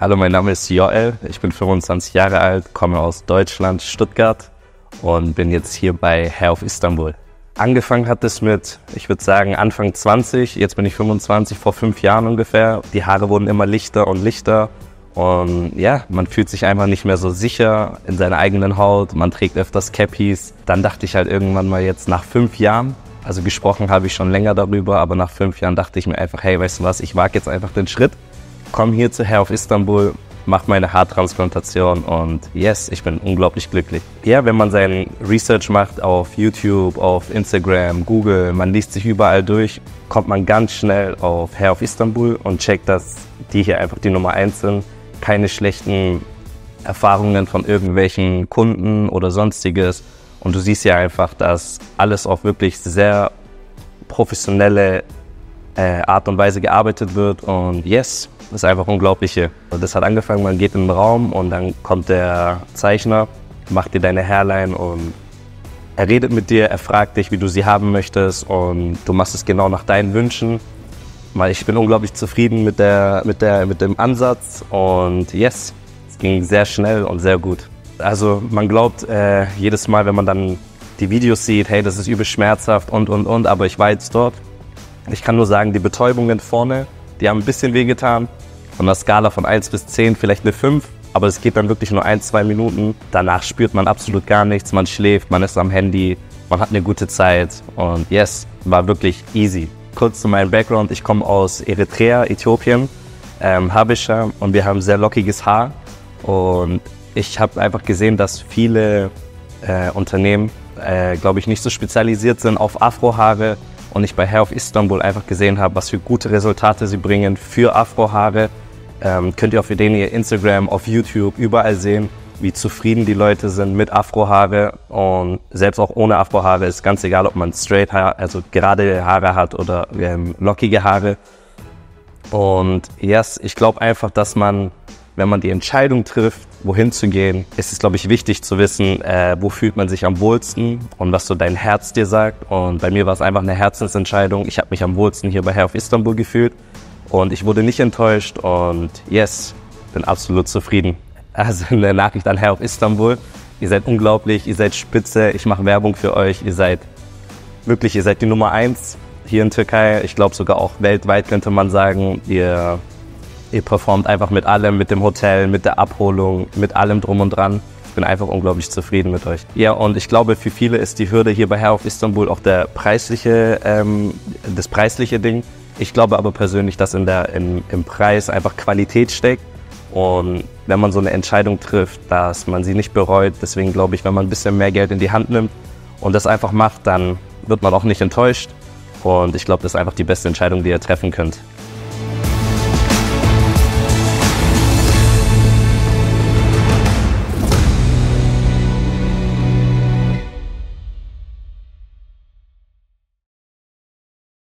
Hallo, mein Name ist Joel, ich bin 25 Jahre alt, komme aus Deutschland, Stuttgart und bin jetzt hier bei Hair of Istanbul. Angefangen hat es mit, ich würde sagen, Anfang 20, jetzt bin ich 25, vor fünf Jahren ungefähr. Die Haare wurden immer lichter und lichter und ja, man fühlt sich einfach nicht mehr so sicher in seiner eigenen Haut, man trägt öfters Cappies. Dann dachte ich halt irgendwann mal jetzt nach fünf Jahren, also gesprochen habe ich schon länger darüber, aber nach fünf Jahren dachte ich mir einfach, hey, weißt du was, ich wage jetzt einfach den Schritt komme hier zu Hair of Istanbul, mache meine Haartransplantation und yes, ich bin unglaublich glücklich. Ja, wenn man sein Research macht auf YouTube, auf Instagram, Google, man liest sich überall durch, kommt man ganz schnell auf Hair of Istanbul und checkt, dass die hier einfach die Nummer eins sind. Keine schlechten Erfahrungen von irgendwelchen Kunden oder sonstiges. Und du siehst ja einfach, dass alles auf wirklich sehr professionelle äh, Art und Weise gearbeitet wird. Und yes, ist einfach unglaublich hier. Das hat angefangen, man geht in den Raum und dann kommt der Zeichner, macht dir deine Hairline und er redet mit dir, er fragt dich, wie du sie haben möchtest und du machst es genau nach deinen Wünschen. Weil ich bin unglaublich zufrieden mit, der, mit, der, mit dem Ansatz und yes, es ging sehr schnell und sehr gut. Also man glaubt äh, jedes Mal, wenn man dann die Videos sieht, hey, das ist übel schmerzhaft und und und, aber ich war jetzt dort. Ich kann nur sagen, die Betäubungen vorne, die haben ein bisschen wehgetan. Von der Skala von 1 bis 10 vielleicht eine 5, aber es geht dann wirklich nur ein, zwei Minuten. Danach spürt man absolut gar nichts, man schläft, man ist am Handy, man hat eine gute Zeit und yes, war wirklich easy. Kurz zu meinem Background, ich komme aus Eritrea, Äthiopien, ähm, Habischer und wir haben sehr lockiges Haar und ich habe einfach gesehen, dass viele äh, Unternehmen, äh, glaube ich, nicht so spezialisiert sind auf Afrohaare und ich bei Hair of Istanbul einfach gesehen habe, was für gute Resultate sie bringen für Afrohaare. Ähm, könnt ihr auf denen ihr Instagram, auf YouTube, überall sehen, wie zufrieden die Leute sind mit Afrohaare. Und selbst auch ohne Afrohaare ist ganz egal, ob man straight Haar, also gerade Haare hat oder ähm, lockige Haare. Und yes, ich glaube einfach, dass man wenn man die Entscheidung trifft, wohin zu gehen, ist es, glaube ich, wichtig zu wissen, äh, wo fühlt man sich am wohlsten und was so dein Herz dir sagt. Und bei mir war es einfach eine Herzensentscheidung. Ich habe mich am wohlsten hier bei Hair of Istanbul gefühlt und ich wurde nicht enttäuscht und yes, bin absolut zufrieden. Also eine Nachricht an Hair of Istanbul. Ihr seid unglaublich, ihr seid spitze, ich mache Werbung für euch, ihr seid wirklich, ihr seid die Nummer eins hier in Türkei. Ich glaube sogar auch weltweit könnte man sagen, ihr Ihr performt einfach mit allem, mit dem Hotel, mit der Abholung, mit allem drum und dran. Ich bin einfach unglaublich zufrieden mit euch. Ja, und ich glaube, für viele ist die Hürde hier bei Hair of Istanbul auch der preisliche, ähm, das preisliche Ding. Ich glaube aber persönlich, dass in der, in, im Preis einfach Qualität steckt. Und wenn man so eine Entscheidung trifft, dass man sie nicht bereut, deswegen glaube ich, wenn man ein bisschen mehr Geld in die Hand nimmt und das einfach macht, dann wird man auch nicht enttäuscht. Und ich glaube, das ist einfach die beste Entscheidung, die ihr treffen könnt.